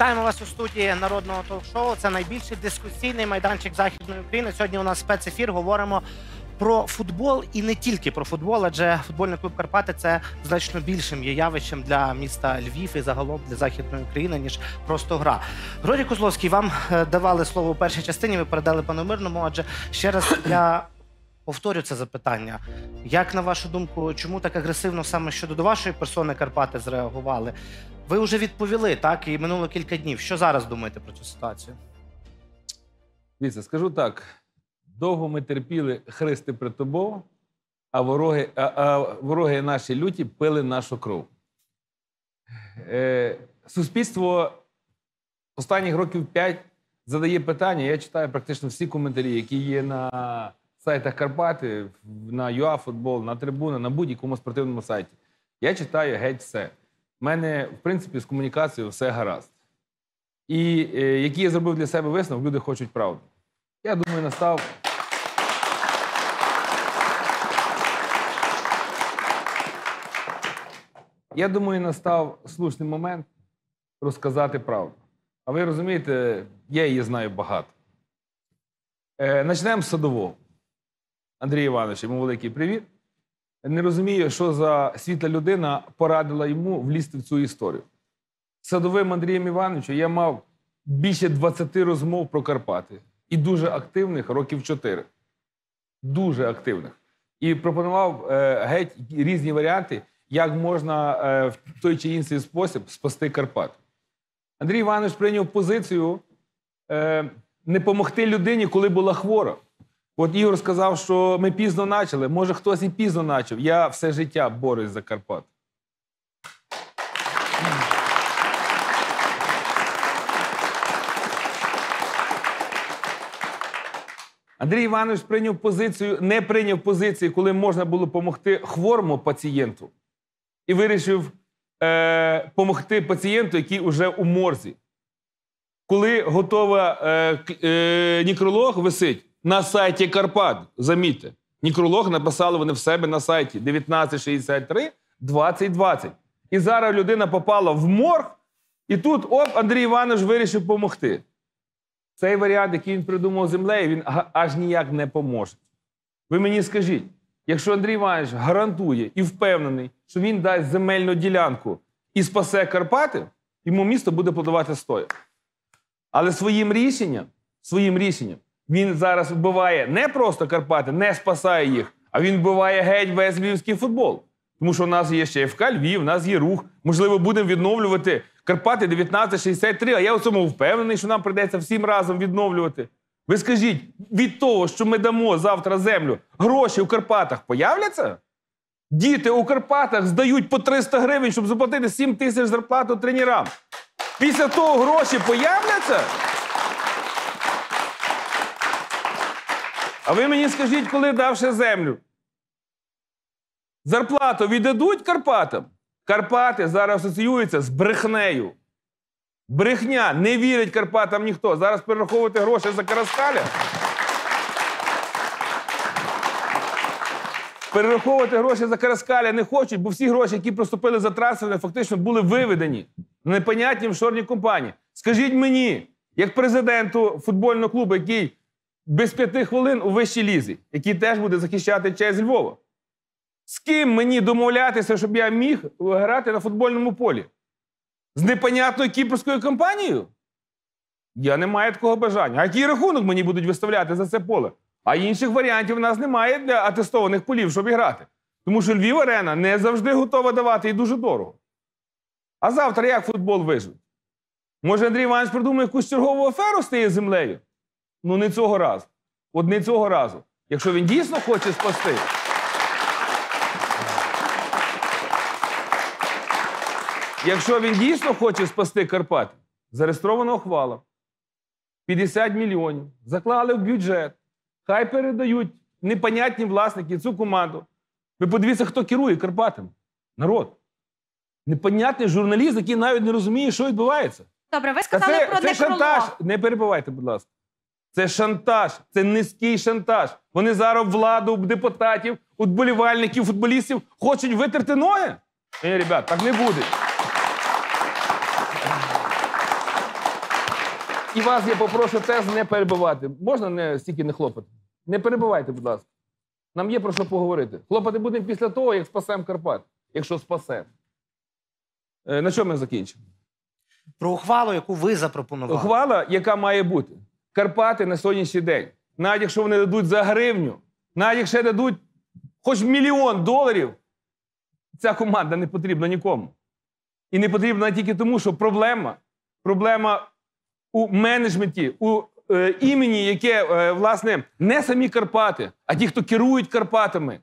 Вітаємо вас у студії народного ток-шоу. Це найбільший дискусійний майданчик західної України. Сьогодні у нас спецефір. Говоримо про футбол і не тільки про футбол, адже футбольний клуб Карпати це значно більшим є явищем для міста Львів і загалом для західної України, ніж просто гра. Грорій Козловський, вам е, давали слово у першій частині. Ви передали пану мирному. Адже ще раз я повторю це запитання. Як на вашу думку, чому так агресивно саме щодо до вашої персони Карпати зреагували? Ви вже відповіли, так, і минуло кілька днів. Що зараз думаєте про цю ситуацію? Дивіться, скажу так: довго ми терпіли христи при тобою, а вороги, а, а вороги наші люті пили нашу кров. Е, суспільство останніх років п'ять задає питання. Я читаю практично всі коментарі, які є на сайтах Карпати, на ЮАФутбол, на трибуна, на будь-якому спортивному сайті. Я читаю геть все. У мене, в принципі, з комунікацією все гаразд. І е, який я зробив для себе висновок, люди хочуть правду. Я думаю, настав. Я думаю, настав слушний момент розказати правду. А ви розумієте, я її знаю багато. Е, Почнемо з садового. Андрій Іванович, йому великий привіт. Не розумію, що за світла людина порадила йому влізти в цю історію. Садовим Андрієм Івановичем я мав більше 20 розмов про Карпати. І дуже активних років 4. Дуже активних. І пропонував е, геть різні варіанти, як можна е, в той чи інший спосіб спасти Карпат. Андрій Іванович прийняв позицію е, не допомогти людині, коли була хвора. От Ігор сказав, що ми пізно почали. Може, хтось і пізно почав. Я все життя борюсь за Карпат. Андрій Іванович прийняв позицію, не прийняв позиції, коли можна було допомогти хворому пацієнту, і вирішив е, пацієнту, який вже у морзі. Коли готова е, е, нікролог висить на сайті Карпат, замітьте, нікролог написали вони в себе на сайті 1963 2020. І зараз людина попала в морг, і тут оп, Андрій Іванович вирішив допомогти. Цей варіант, який він придумав землею, він аж ніяк не поможе. Ви мені скажіть, якщо Андрій Іванович гарантує і впевнений, що він дасть земельну ділянку і спасе Карпати, йому місто буде плодувати стоя. Але своїм рішенням, своїм рішенням він зараз вбиває не просто Карпати, не спасає їх, а він вбиває геть весь львівський футбол. Тому що у нас є ще ФК Львів, у нас є рух. Можливо, будемо відновлювати Карпати 1963, а я у цьому впевнений, що нам прийдеться всім разом відновлювати. Ви скажіть, від того, що ми дамо завтра землю, гроші у Карпатах появляться? Діти у Карпатах здають по 300 гривень, щоб заплатити 7 тисяч зарплату тренерам. Після того гроші появляться? А ви мені скажіть, коли давши землю? Зарплату віддадуть Карпатам? Карпати зараз асоціюються з брехнею. Брехня, не вірить Карпатам ніхто. Зараз перераховувати гроші за Караскаля. Перераховувати гроші за Караскаля не хочуть, бо всі гроші, які проступили за трансфери, фактично були виведені на непонятні офшорні компанії. Скажіть мені, як президенту футбольного клубу, який без п'яти хвилин у вищій лізі, який теж буде захищати честь Львова. З ким мені домовлятися, щоб я міг грати на футбольному полі? З непонятною кіпрською компанією? Я не маю такого бажання. А який рахунок мені будуть виставляти за це поле? А інших варіантів в нас немає для атестованих полів, щоб грати. Тому що Львів арена не завжди готова давати і дуже дорого. А завтра як футбол виживе? Може, Андрій Іванович придумає якусь чергову аферу з тією землею? Ну, не цього разу. От не цього разу. Якщо він дійсно хоче спасти. Якщо він дійсно хоче спасти Карпати, зареєстрована ухвала. 50 мільйонів. Заклали в бюджет. Хай передають непонятні власники цю команду. Ви подивіться, хто керує Карпатами. Народ. Непонятний журналіст, який навіть не розуміє, що відбувається. Добре, ви сказали це, про це некролог. шантаж. Не перебивайте, будь ласка. Це шантаж, це низький шантаж. Вони зараз владу, депутатів, вболівальників, футболістів хочуть витерти ноги. Ні, ребят, так не буде. І вас я попрошу теж не перебивати. Можна не стільки не хлопати? Не перебивайте, будь ласка. Нам є про що поговорити. Хлопати будемо після того, як спасемо Карпат. Якщо спасемо. Е, на чому ми закінчимо? Про ухвалу, яку ви запропонували. Ухвала, яка має бути. Карпати на сьогоднішній день. Навіть якщо вони дадуть за гривню, навіть якщо дадуть хоч мільйон доларів, ця команда не потрібна нікому. І не потрібна тільки тому, що проблема, проблема у менеджменті, у е, імені, яке, е, власне, не самі Карпати, а ті, хто керують Карпатами,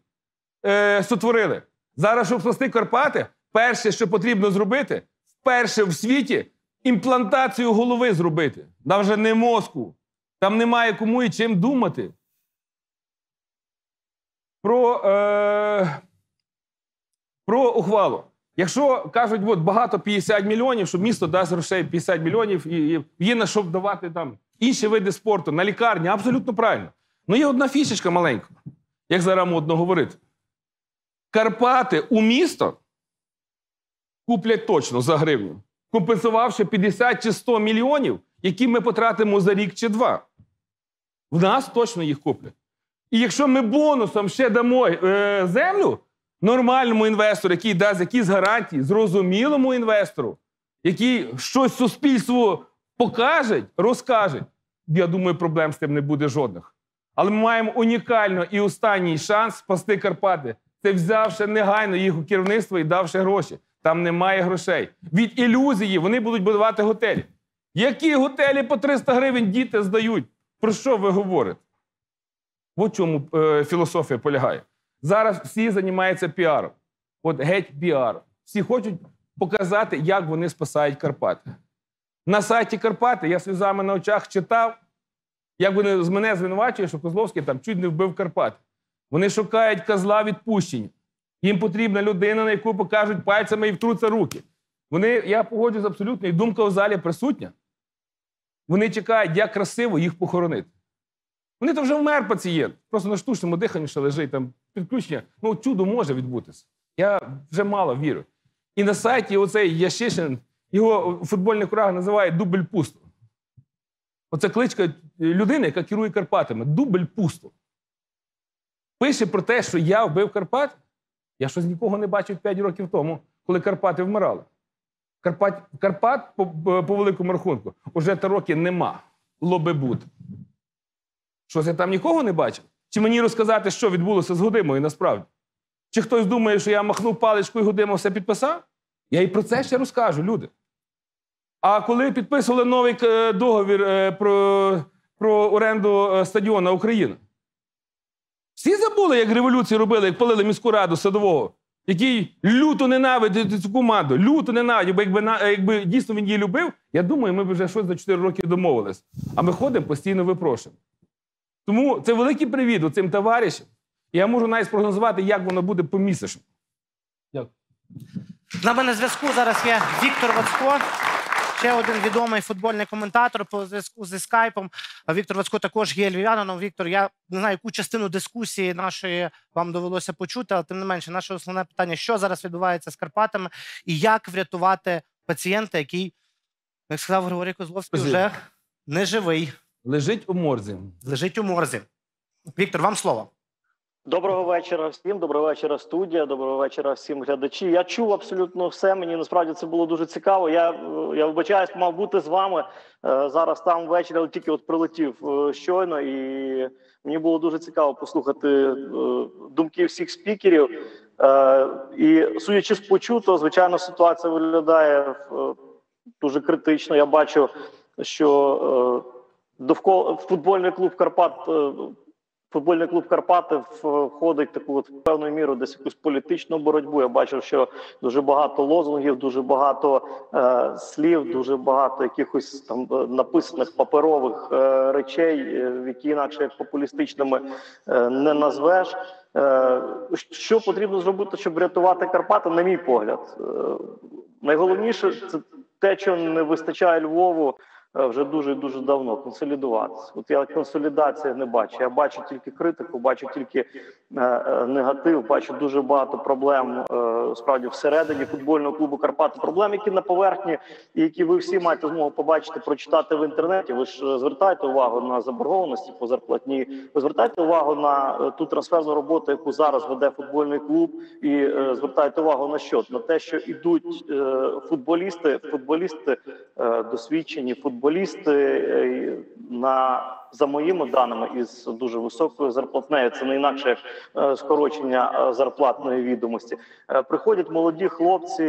е, сотворили. Зараз, щоб спасти Карпати, перше, що потрібно зробити, вперше в світі імплантацію голови зробити. Навіть не мозку. Там немає кому і чим думати. Про, е, про ухвалу. Якщо кажуть, от багато 50 мільйонів, що місто дасть грошей 50 мільйонів і, і є на що давати там інші види спорту, на лікарні, абсолютно правильно. Ну є одна фішечка маленька, як зараз модно говорити. Карпати у місто куплять точно за гривню, компенсувавши 50 чи 100 мільйонів, які ми потратимо за рік чи два. В нас точно їх куплять. І якщо ми бонусом ще дамо е, землю нормальному інвестору, який дасть якісь гарантії, зрозумілому інвестору, який щось суспільству покаже, розкаже, я думаю, проблем з тим не буде жодних. Але ми маємо унікально і останній шанс спасти Карпати. Це взявши негайно їх у керівництво і давши гроші. Там немає грошей. Від ілюзії вони будуть будувати готелі. Які готелі по 300 гривень діти здають? Про що ви говорите? В чому е, філософія полягає. Зараз всі займаються піаром. От геть піар. Всі хочуть показати, як вони спасають Карпати. На сайті Карпати я сльозами на очах читав, як вони з мене звинувачують, що Козловський там чуть не вбив Карпати. Вони шукають козла відпущення. Їм потрібна людина, на яку покажуть пальцями і витруть руки. Вони, я погоджуюсь абсолютно, і думка в залі присутня. Вони чекають, як красиво їх похоронити. Вони то вже вмер пацієнт. Просто на штучному диханні ще лежить там підключення. Ну, чудо може відбутися. Я вже мало вірю. І на сайті оцей Ящишин, його футбольний кураг називає дубль пусто. Оце кличка людини, яка керує Карпатами. Дубль пусто. Пише про те, що я вбив Карпат. Я щось нікого не бачив 5 років тому, коли Карпати вмирали. Карпат, Карпат по, по великому рахунку, уже три роки нема. Лоби бути. Щось я там нікого не бачив? Чи мені розказати, що відбулося з Гудимою насправді? Чи хтось думає, що я махнув паличкою і Гудима все підписав? Я і про це ще розкажу, люди. А коли підписували новий е, договір е, про, про оренду е, стадіона Україна, всі забули, як революцію робили, як палили міську раду садового, який люто ненавидить цю команду, люто ненавидить, бо якби, якби дійсно він її любив, я думаю, ми б вже щось за 4 роки домовились. А ми ходимо постійно випрошуємо. Тому це великий привіт цим товаришам. Я можу навіть спрогнозувати, як воно буде по місячну. Дякую. З нами на зв'язку зараз є Віктор Вацько, ще один відомий футбольний коментатор по зв'язку зі скайпом. Віктор Вацько також є львів'янином. Віктор, я не знаю, яку частину дискусії нашої вам довелося почути, але тим не менше, наше основне питання: що зараз відбувається з Карпатами, і як врятувати пацієнта, який, як сказав Григорій Козловський, вже не живий, Лежить у морзі. лежить у морзі. Віктор, вам слово. Доброго вечора всім, доброго вечора, студія, доброго вечора всім глядачі. Я чув абсолютно все. Мені насправді це було дуже цікаво. Я е, я вибачаюсь, мав бути з вами е, зараз там ввечері, але тільки от прилетів е, щойно, і мені було дуже цікаво послухати думки всіх спікерів. І судячи з почутого, звичайно, ситуація виглядає дуже критично. Я бачу, що довкола футбольний клуб Карпат. Е, Футбольний клуб Карпати входить в таку от певною мірою десь якусь політичну боротьбу. Я бачив, що дуже багато лозунгів, дуже багато е, слів, дуже багато якихось там е, написаних паперових е, речей, е, які інакше як популістичними е, не назвеш. Е, що потрібно зробити, щоб врятувати Карпати, на мій погляд, е, найголовніше це те, що не вистачає Львову е, вже дуже дуже давно консолідуватися. От я консолідації не бачу. Я бачу тільки критику, бачу тільки е, е, негатив, бачу дуже багато проблем е, справді всередині футбольного клубу Карпати. Проблем, які на поверхні, і які ви всі маєте змогу побачити, прочитати в інтернеті. Ви ж е, звертаєте увагу на заборгованості по зарплатні. Ви звертаєте увагу на е, ту трансферну роботу, яку зараз веде футбольний клуб, і е, звертаєте увагу на що? На те, що ідуть е, футболісти, футболісти е, досвідчені, футболісти е, на за моїми даними із дуже високою зарплатнею. Це не інакше як е, скорочення е, зарплатної відомості. Е, Приходять молоді хлопці,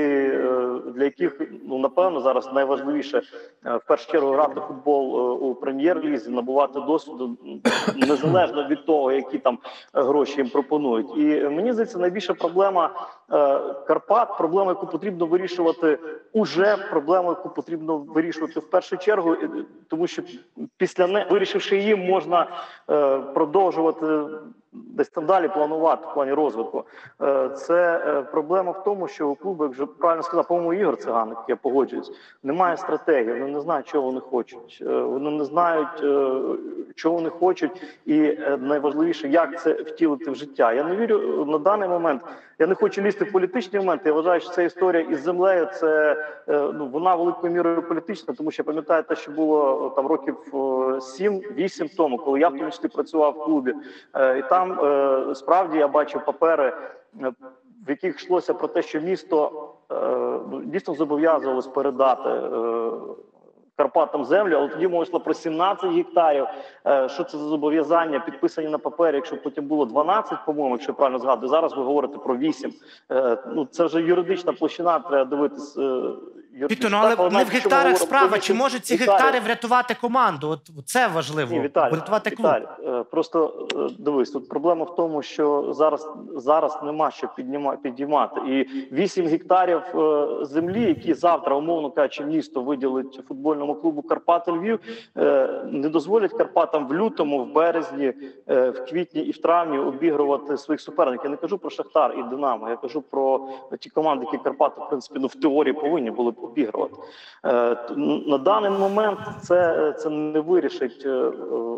для яких ну напевно зараз найважливіше в першу чергу грати футбол у прем'єр-лізі, набувати досвіду незалежно від того, які там гроші їм пропонують. І мені здається, найбільша проблема Карпат, проблема, яку потрібно вирішувати уже проблему, яку потрібно вирішувати в першу чергу, тому що після не вирішивши її, можна е, продовжувати десь там далі планувати в плані розвитку. Е, Це е, проблема в тому, що у клубу, як вже правильно сказав, по-моєму, Ігор Циганик, я погоджуюсь, немає стратегії, вони не знають, чого вони хочуть. Е, Вони не знають, чого вони хочуть, і найважливіше, як це втілити в життя. Я не вірю на даний момент. Я не хочу лізти в політичні моменти. Я вважаю, що ця історія із землею це ну вона великою мірою політична, тому що я пам'ятаю те, що було там років 7-8 тому, коли я в тому числі працював в клубі, і там е, справді я бачив папери, е, в яких йшлося про те, що місто е, дійсно зобов'язувалось передати. е, Карпатам землю, але тоді мова йшла про 17 гектарів. Е, Що це за зобов'язання підписані на папері? Якщо потім було 12, по-моєму, якщо я правильно згадую, зараз ви говорите про 8. Е, Ну це вже юридична площина. Треба дивитись. Е, ну але Так, не в гектарах справа. Чи 8 може ці гектари врятувати команду? От це важливо. ні, Віталій, врятувати клуб. Віталій, е, просто е, дивись, тут проблема в тому, що зараз зараз нема що підіймати. І 8 гектарів е, землі, які завтра, умовно кажучи, місто виділить футбольному клубу Карпати Львів, не дозволять Карпатам в лютому, в березні, в квітні і в травні обігрувати своїх суперників. Я не кажу про Шахтар і Динамо. Я кажу про ті команди, які Карпати, в принципі, ну в теорії повинні були б обігрувати. Е, На даний момент це, це не вирішить е,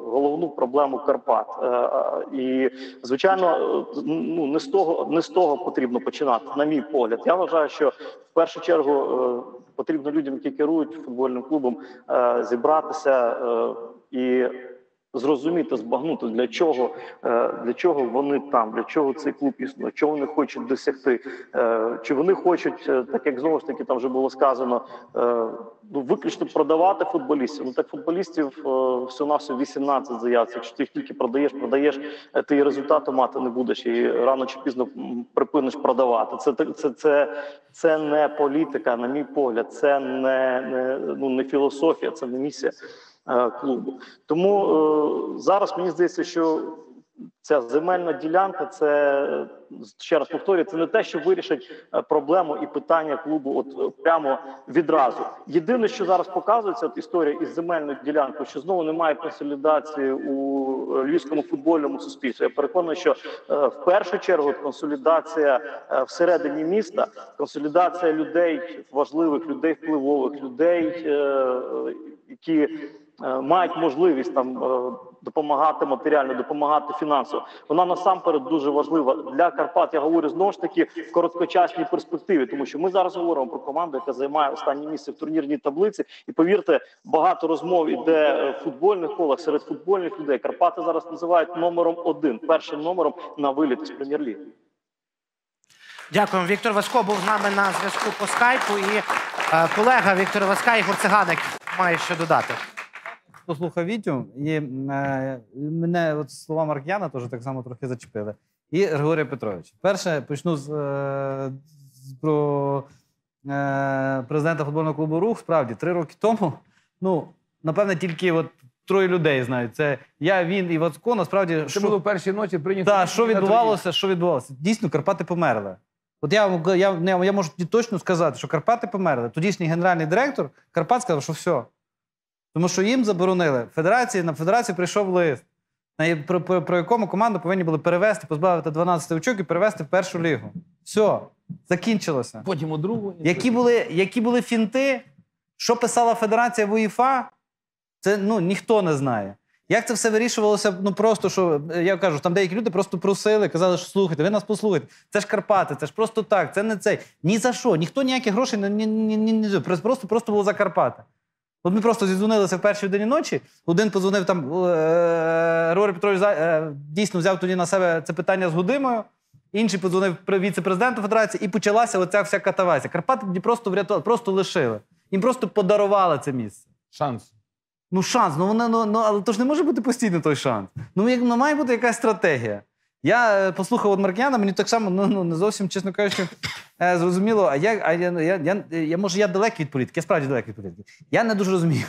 головну проблему Карпат. Е, І звичайно, ну не з того не з того потрібно починати, на мій погляд. Я вважаю, що в першу чергу потрібно людям, які керують футбольним клубом, зібратися і. Зрозуміти, збагнути для чого е, для чого вони там, для чого цей клуб існує, чого вони хочуть досягти, Е, чи вони хочуть, е, так як знову ж таки там вже було сказано, ну виключно продавати футболістів. Ну так футболістів всього навсього 18 заявців. Якщо ти їх тільки продаєш, продаєш, ти і результату мати не будеш, і рано чи пізно припиниш продавати. Це це, це, це, не політика, на мій погляд, це не, не ну не філософія, це не місія клубу. Тому е, зараз мені здається, що ця земельна ділянка, це ще раз повторюю, це не те, що вирішить е, проблему і питання клубу, от е, прямо відразу. Єдине, що зараз показується, от історія із земельною ділянкою, що знову немає консолідації у е, львівському футбольному суспільстві. Я переконаний, що е, в першу чергу консолідація е, всередині міста, консолідація людей важливих, людей впливових, людей, е, які е, мають можливість там е, допомагати матеріально, допомагати фінансово. Вона насамперед дуже важлива для Карпат. Я говорю знову ж таки в короткочасній перспективі, тому що ми зараз говоримо про команду, яка займає останнє місце в турнірній таблиці. І повірте, багато розмов іде е, в футбольних колах серед футбольних людей. Карпати зараз називають номером один, першим номером на виліт з прем'єр-ліги. Дякуємо. Віктор Васько був з нами на зв'язку по скайпу. І е, колега Віктор Васька Ігор Циганик має що додати. Послухав Вітю, і е, мене от слова Марк'яна теж так само трохи зачепили. І Григорія Петровича. Перше почну з, е, з про е, президента футбольного клубу Рух. Справді, три роки тому, ну, напевне, тільки от троє людей знають. Це я, він і Вацко. Насправді, Це було в першій ночі прийнято. Так, що відбувалося, що відбувалося? Дійсно, Карпати померли. От я, вам- я, я, я можу точно сказати, що Карпати померли. Тодішній генеральний директор Карпат сказав, що все. Тому що їм заборонили. Федерації, на федерацію прийшов лист, на про, про, про якому команду повинні були перевести, позбавити 12 очок і перевести в першу лігу. Все, закінчилося. Потім у другу. Які були, які були фінти, що писала Федерація в УЄФА, Це ну, ніхто не знає. Як це все вирішувалося? Ну просто що е, я кажу, там деякі люди просто просили, казали, що слухайте, ви нас послухайте. Це ж Карпати, це ж просто так, це не цей. Ні за що. Ніхто ніяких грошей не ні, ні, ні, просто, просто було за Карпати. От ми просто зідзвонилися в першій годині ночі. Один подзвонив там е, Григорій Петрович е, дійсно взяв тоді на себе це питання з Гудимою. Інший подзвонив віце-президенту Федерації, і почалася оця вся катавасія. Карпати тоді просто врятували, просто лишили. Їм просто подарували це місце. Шанс. Ну, шанс, ну воно ну, ну але то ж не може бути постійно той шанс. Ну, як ну, має бути якась стратегія. Я е, послухав от Маркіяна, мені так само ну, ну не зовсім, чесно кажучи, е, зрозуміло. А я, а я, я, я, я, може, я далекий від політики, я справді далекий від політики. Я не дуже розумію.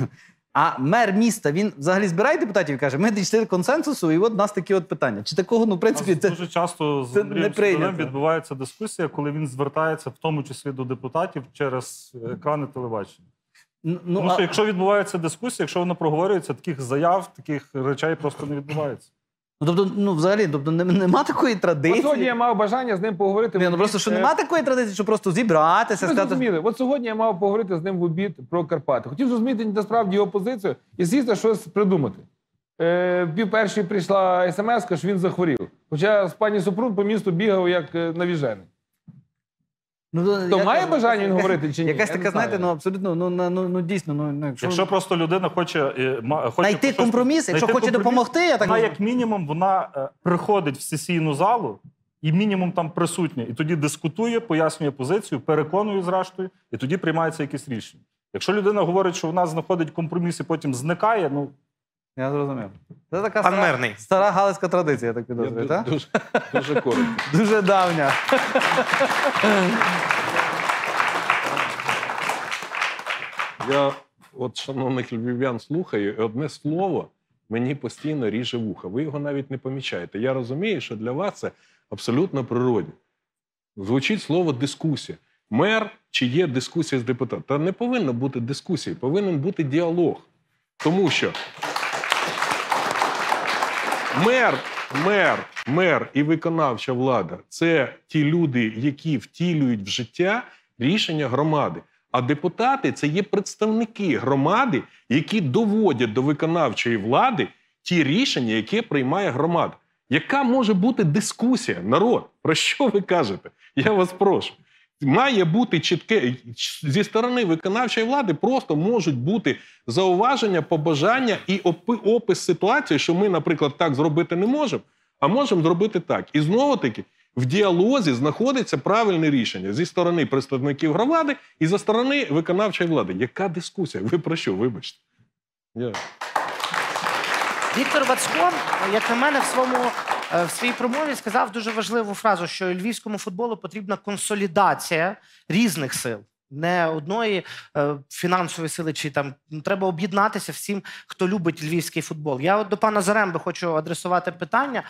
А мер міста він взагалі збирає депутатів і каже: ми дійшли консенсусу, і от у нас такі от питання. Чи такого, ну, в принципі, це дуже часто з Андрієм відбувається дискусія, коли він звертається в тому числі до депутатів через екрани телебачення. ну, Тому а- якщо відбувається дискусія, якщо вона проговорюється, таких заяв, таких речей просто не відбувається. Ну, тобто, ну, взагалі, тобто, не- нема такої От традиції. сьогодні я мав бажання з ним поговорити. Ні, ну просто що Е, нема такої традиції, що просто зібратися, Ми сказати. зрозуміли, от сьогодні я мав поговорити з ним в обід про Карпати. Хотів зрозуміти насправді його позицію і сісти щось придумати. Е, пів першій прийшла смс, що він захворів. Хоча з пані Супрун по місту бігав як е, навіжений. Ну, То я має бажання він говорити чи ні? Якась така, знаєте, ну абсолютно, ну, ну, ну дійсно, ну, ну якщо, Якщо просто людина хоче, е, хоче знайти щось- компроміс, якщо знайти хоче компроміс, допомогти, я так вона як мінімум вона е, приходить в сесійну залу і мінімум там присутня, і тоді дискутує, пояснює позицію, переконує зрештою, і тоді приймається якесь рішення. Якщо людина говорить, що вона знаходить компроміс і потім зникає, ну Я зрозумів. Це така Пан стара, Мирний. стара галицька традиція, я так підозрюю, так? Дуже, дуже коротко. Дуже давня. Я от шановних львів'ян слухаю, і одне слово мені постійно ріже вуха. Ви його навіть не помічаєте. Я розумію, що для вас це абсолютно природне. Звучить слово дискусія. Мер чи є дискусія з депутатом? Та не повинно бути дискусії, повинен бути діалог. Тому що мер, мер, мер і виконавча влада це ті люди, які втілюють в життя рішення громади. А депутати це є представники громади, які доводять до виконавчої влади ті рішення, які приймає громада. Яка може бути дискусія, народ? Про що ви кажете? Я вас прошу. Має бути чітке зі сторони виконавчої влади, просто можуть бути зауваження, побажання і опис ситуації, що ми, наприклад, так зробити не можемо, а можемо зробити так. І знову таки в діалозі знаходиться правильне рішення зі сторони представників громади і зі сторони виконавчої влади. Яка дискусія? Ви про що? Вибачте. Я... Віктор Вацько, як на мене, в своєму в своїй промові сказав дуже важливу фразу, що львівському футболу потрібна консолідація різних сил. Не одної е, фінансової сили, чи там ну, треба об'єднатися всім, хто любить львівський футбол. Я от до пана Заремби хочу адресувати питання.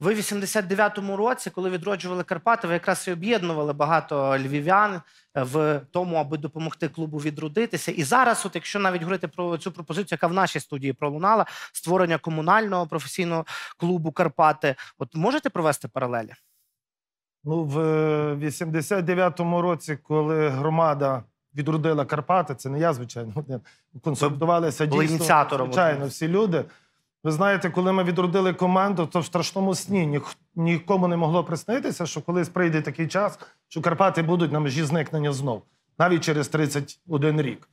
Ви в 89-му році, коли відроджували Карпати, ви якраз і об'єднували багато львів'ян е, в тому, аби допомогти клубу відродитися. І зараз, от якщо навіть говорити про цю пропозицію, яка в нашій студії пролунала, створення комунального професійного клубу Карпати, от можете провести паралелі? Ну, в 89-му році, коли громада відродила Карпати, це не я, звичайно, консультувалися були дійсно, ініціатором звичайно, всі люди. Ви знаєте, коли ми відродили команду, то в страшному сні ніх, нікому не могло приснитися, що колись прийде такий час, що Карпати будуть на межі зникнення знов, навіть через 31 рік.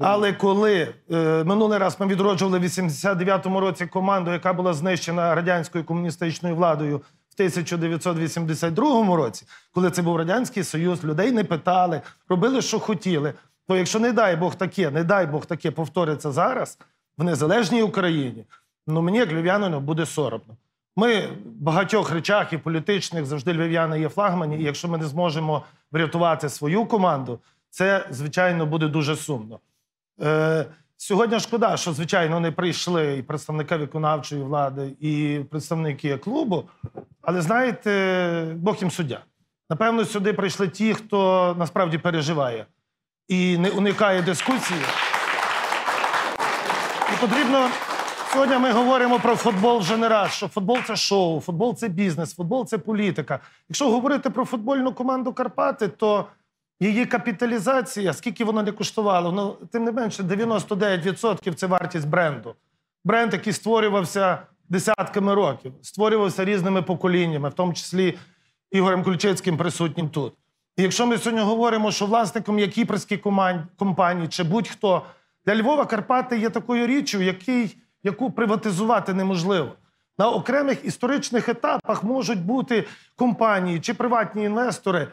Але коли е, минулий раз ми відроджували в 89-му році команду, яка була знищена радянською комуністичною владою в 1982 році, коли це був радянський союз, людей не питали, робили, що хотіли. То якщо не дай Бог таке, не дай Бог таке повториться зараз в незалежній Україні, ну мені як львів'янину буде соромно. Ми в багатьох речах і політичних завжди львів'яни є флагмані, і якщо ми не зможемо врятувати свою команду, це звичайно буде дуже сумно. Е, сьогодні шкода, що звичайно не прийшли і представники виконавчої влади, і представники клубу. Але знаєте, Бог їм суддя. Напевно, сюди прийшли ті, хто насправді переживає і не уникає дискусії. І потрібно. Сьогодні ми говоримо про футбол вже не раз, що футбол це шоу, футбол це бізнес, футбол це політика. Якщо говорити про футбольну команду Карпати, то Її капіталізація, скільки вона не коштувала, ну, тим не менше, 99% це вартість бренду. Бренд, який створювався десятками років, створювався різними поколіннями, в тому числі Ігорем Ключицьким присутнім тут. І якщо ми сьогодні говоримо, що власником є кіпрські компанії чи будь-хто, для Львова Карпати є такою річчю, який, яку приватизувати неможливо. На окремих історичних етапах можуть бути компанії чи приватні інвестори,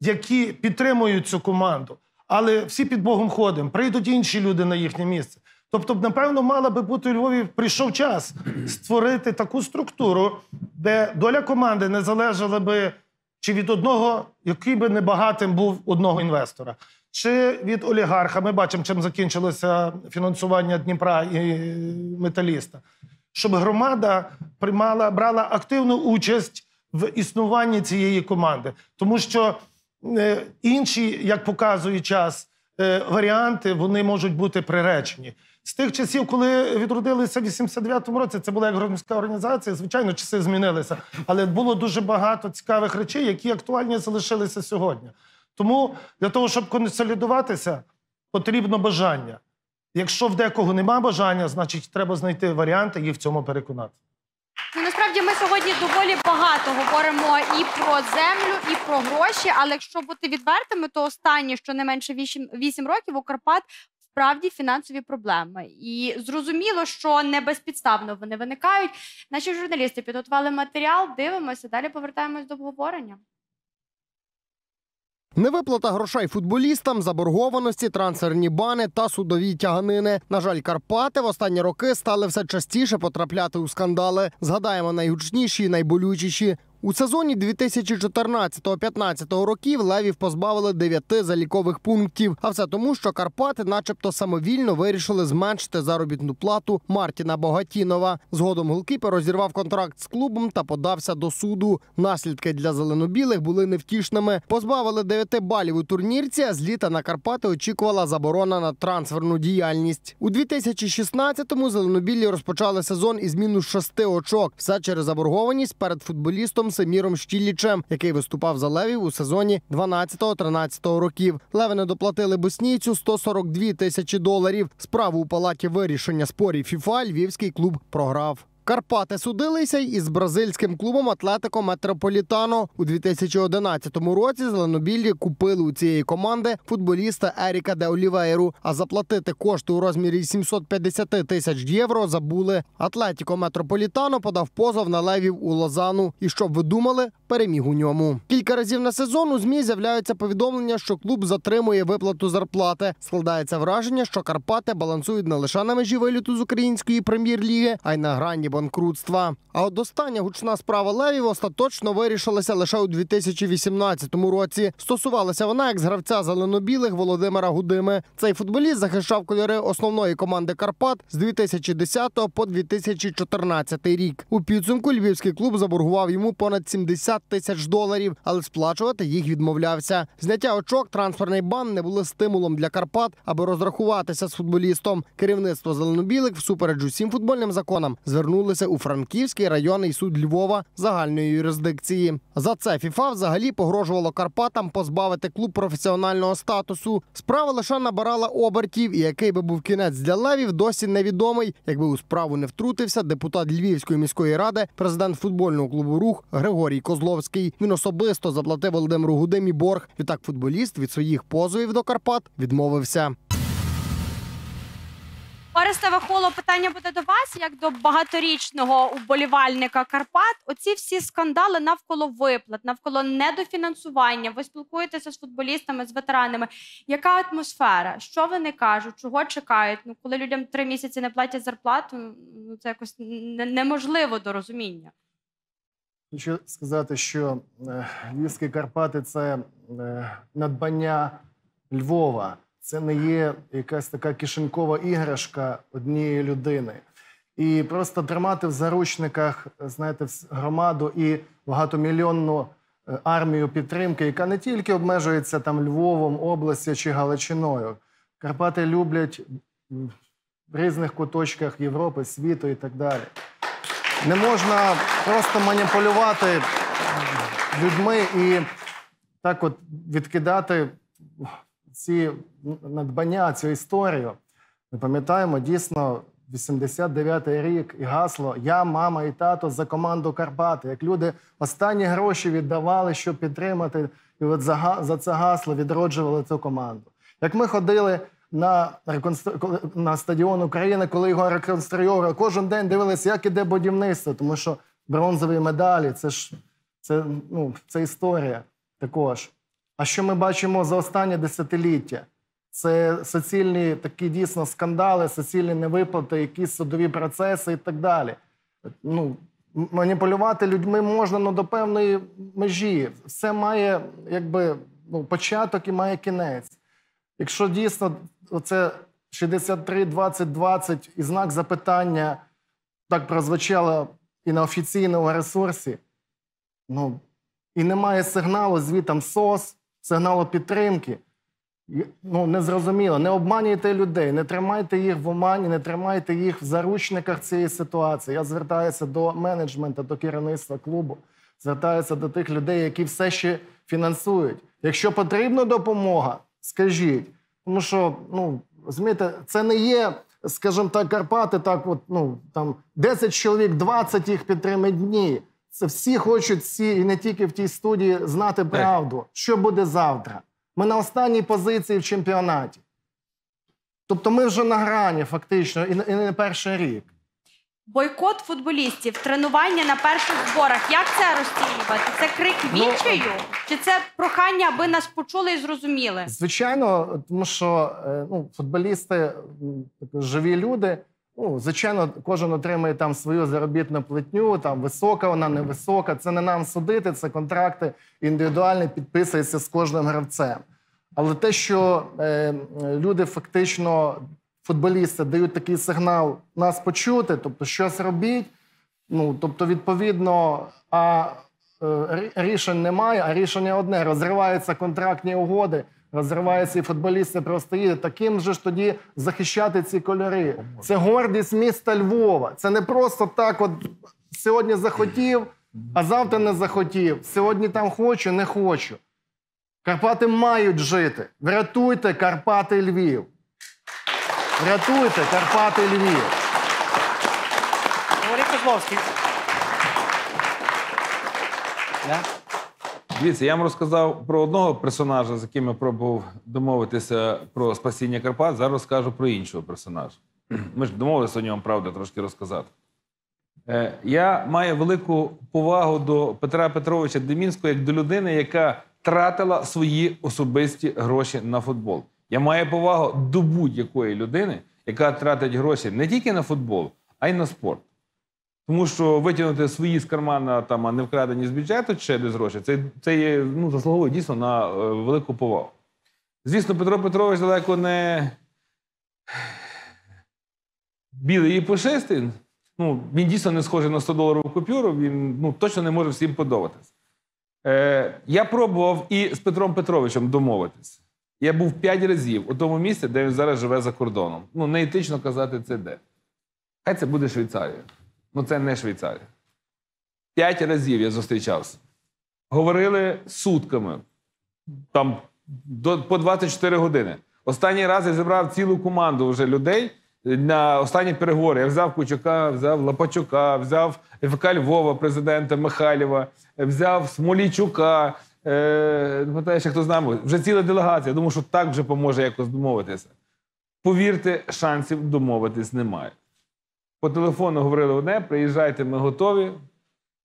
які підтримують цю команду. Але всі під Богом ходимо, прийдуть інші люди на їхнє місце. Тобто, напевно, мала би бути у Львові, прийшов час створити таку структуру, де доля команди не залежала би чи від одного, який би небагатим був одного інвестора, чи від олігарха. Ми бачимо, чим закінчилося фінансування Дніпра і металіста. Щоб громада приймала, брала активну участь в існуванні цієї команди. Тому що е, інші, як показує час, е, варіанти вони можуть бути приречені. З тих часів, коли відродилися в 89-му році, це була як громадська організація. Звичайно, часи змінилися, але було дуже багато цікавих речей, які актуальні залишилися сьогодні. Тому для того, щоб консолідуватися, потрібно бажання. Якщо в декого нема бажання, значить треба знайти варіанти їх в цьому переконати. Ну, насправді ми сьогодні доволі багато говоримо і про землю, і про гроші. Але якщо бути відвертими, то останні щонайменше 8, 8 років у Карпат справді фінансові проблеми. І зрозуміло, що не безпідставно вони виникають. Наші журналісти підготували матеріал, дивимося, далі повертаємось до обговорення. Невиплата грошей футболістам, заборгованості, трансферні бани та судові тяганини. На жаль, Карпати в останні роки стали все частіше потрапляти у скандали. Згадаємо найгучніші і найболючіші. У сезоні 2014-15 років левів позбавили дев'яти залікових пунктів. А все тому, що Карпати, начебто, самовільно вирішили зменшити заробітну плату Мартіна Богатінова. Згодом голкіпер розірвав контракт з клубом та подався до суду. Наслідки для зеленобілих були невтішними. Позбавили 9 балів у турнірці. А з літа на Карпати очікувала заборона на трансферну діяльність. У 2016-му зеленобілі розпочали сезон із мінус шести очок. Все через заборгованість перед футболістом Семіром Щілічем, який виступав за левів у сезоні 12-13 років. Леви не доплатили боснійцю 142 тисячі доларів. Справу у палаті вирішення спорів ФІФА львівський клуб програв. Карпати судилися й із бразильським клубом Атлетико Метрополітано. У 2011 році зеленобіллі купили у цієї команди футболіста Еріка де Олівейру. А заплатити кошти у розмірі 750 тисяч євро забули. Атлетіко Метрополітано подав позов на левів у Лозану. І щоб ви думали, переміг у ньому. Кілька разів на сезон у змі з'являються повідомлення, що клуб затримує виплату зарплати. Складається враження, що Карпати балансують не лише на межі виліту з української прем'єр-ліги, а й на грані банкрутства. А от остання гучна справа Левів остаточно вирішилася лише у 2018 році. Стосувалася вона як з гравця зеленобілих Володимира Гудими. Цей футболіст захищав кольори основної команди Карпат з 2010 по 2014 рік. У підсумку львівський клуб заборгував йому понад 70 тисяч доларів, але сплачувати їх відмовлявся. Зняття очок, трансферний бан не були стимулом для Карпат, аби розрахуватися з футболістом. Керівництво зеленобілих всупереч усім футбольним законам звернулися у Франківський районний суд Львова загальної юрисдикції. За це ФІФА взагалі погрожувало Карпатам позбавити клуб професіонального статусу. Справа лише набирала обертів, і який би був кінець для левів, досі невідомий. Якби у справу не втрутився депутат Львівської міської ради, президент футбольного клубу Рух Григорій Козловський. Він особисто заплатив Володимиру Гудимі борг. Відтак футболіст від своїх позовів до Карпат відмовився. Ореста Вахоло, питання буде до вас, як до багаторічного уболівальника Карпат. Оці всі скандали навколо виплат, навколо недофінансування. Ви спілкуєтеся з футболістами, з ветеранами. Яка атмосфера? Що вони кажуть? Чого чекають? Ну, коли людям три місяці не платять зарплату, ну це якось неможливо до розуміння. Хочу сказати, що е, Львівські Карпати це е, надбання Львова. Це не є якась така кишенькова іграшка однієї людини. І просто тримати в заручниках, знаєте, громаду і багатомільйонну е, армію підтримки, яка не тільки обмежується там Львовом, областю чи Галичиною. Карпати люблять в різних куточках Європи, світу і так далі. Не можна просто маніпулювати людьми і так от відкидати ці надбання, цю історію, ми пам'ятаємо дійсно 89-й рік і гасло Я, мама і тато за команду Карпати. Як люди останні гроші віддавали, щоб підтримати, і от за, за це гасло відроджували цю команду. Як ми ходили на, реконстру... на стадіон України, коли його реконструювали, кожен день дивилися, як іде будівництво, тому що бронзові медалі це ж це, ну, це історія також. А що ми бачимо за останнє десятиліття? Це суцільні такі дійсно скандали, суцільні невиплати, якісь судові процеси і так далі. Ну, маніпулювати людьми можна ну, до певної межі. Все має якби, ну, початок і має кінець. Якщо дійсно оце 63, 20, 20 і знак запитання так прозвучало і на офіційному ресурсі, ну, і немає сигналу звітам СОС, сигналу підтримки. Ну, незрозуміло. Не обманюйте людей, не тримайте їх в омані, не тримайте їх в заручниках цієї ситуації. Я звертаюся до менеджменту, до керівництва клубу, звертаюся до тих людей, які все ще фінансують. Якщо потрібна допомога, скажіть. Тому що, ну, розумієте, це не є, скажімо так, Карпати, так, от, ну, там 10 чоловік, 20 їх підтримують. Ні. Це всі хочуть всі, і не тільки в тій студії, знати правду, що буде завтра. Ми на останній позиції в чемпіонаті. Тобто ми вже на грані, фактично, і не- перший рік. Бойкот футболістів, тренування на перших зборах. Як це розцінювати? Це крик Ну. Чи це прохання, аби нас почули і зрозуміли? Звичайно, тому що е, ну, футболісти живі люди. Ну, звичайно, кожен отримує там свою заробітну платню, там висока вона, невисока. Це не нам судити, це контракти індивідуальні підписуються з кожним гравцем. Але те, що е, люди фактично, футболісти, дають такий сигнал нас почути, тобто щось робіть. Ну, тобто, відповідно, а е, рішень немає, а рішення одне: розриваються контрактні угоди, розриваються і футболісти просто їдуть. Таким же ж тоді захищати ці кольори. Це гордість міста Львова. Це не просто так, от сьогодні захотів, а завтра не захотів. Сьогодні там хочу, не хочу. Карпати мають жити. Врятуйте Карпати Львів. Врятуйте Карпати Львів. Говорить Козловський. Я? Дивіться, я вам розказав про одного персонажа, з яким я пробував домовитися про спасіння Карпат. Зараз розкажу про іншого персонажа. Ми ж домовилися у ньому, правда, трошки розказати. Е, Я маю велику повагу до Петра Петровича Демінського як до людини, яка тратила свої особисті гроші на футбол. Я маю повагу до будь-якої людини, яка тратить гроші не тільки на футбол, а й на спорт. Тому що витягнути свої з кармана, там, а не вкрадені з бюджету чи десь гроші, це, це є, ну, заслуговує дійсно на е, велику повагу. Звісно, Петро Петрович далеко не білий і пушистий. Ну, він дійсно не схожий на 100 доларову купюру, він ну, точно не може всім подобатись. Е, я пробував і з Петром Петровичем домовитись. Я був п'ять разів у тому місці, де він зараз живе за кордоном. Ну, неетично казати це де. Хай це буде Швейцарія. Ну, це не Швейцарія. П'ять разів я зустрічався. Говорили сутками, там до, по 24 години. Останній раз я зібрав цілу команду вже людей на останні переговори. Я взяв Кучука, взяв Лопачука, взяв ФК Львова, президента Михайлєва, взяв Смолійчука. Е, ще хто з нами. Вже ціла делегація. Я думаю, що так вже поможе якось домовитися. Повірте, шансів домовитись немає. По телефону говорили одне: приїжджайте, ми готові.